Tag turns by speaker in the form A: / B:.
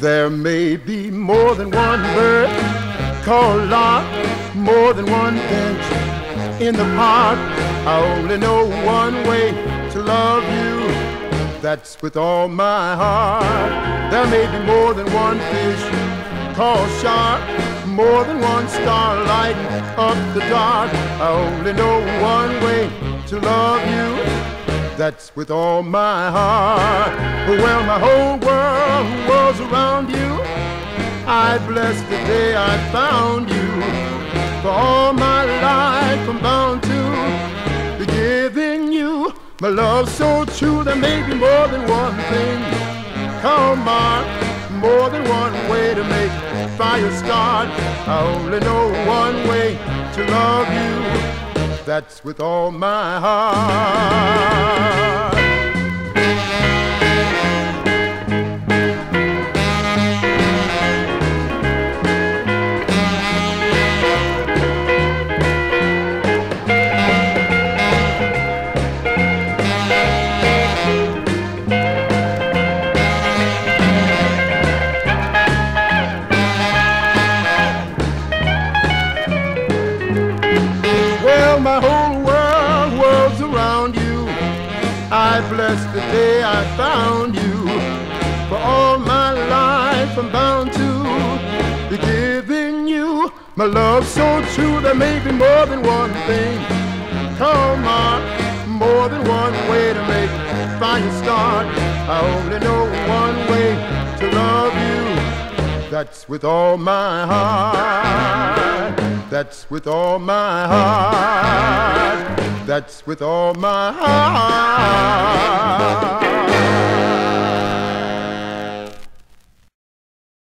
A: There may be more than one bird called lark, more than one bench in the park. I only know one way to love you. That's with all my heart. There may be more than one fish called shark, more than one star lighting up the dark. I only know one way to love you that's with all my heart. Well, my whole world was around you. I bless the day I found you. For all my life I'm bound to be giving you my love so true. There may be more than one thing. Come on, more than one I only know one way to love you that's with all my heart. Bless the day I found you. For all my life I'm bound to be giving you my love so true. There may be more than one thing. Come on, more than one way to make fire start. I only know one way to love you. That's with all my heart. That's with all my heart. That's with all my heart.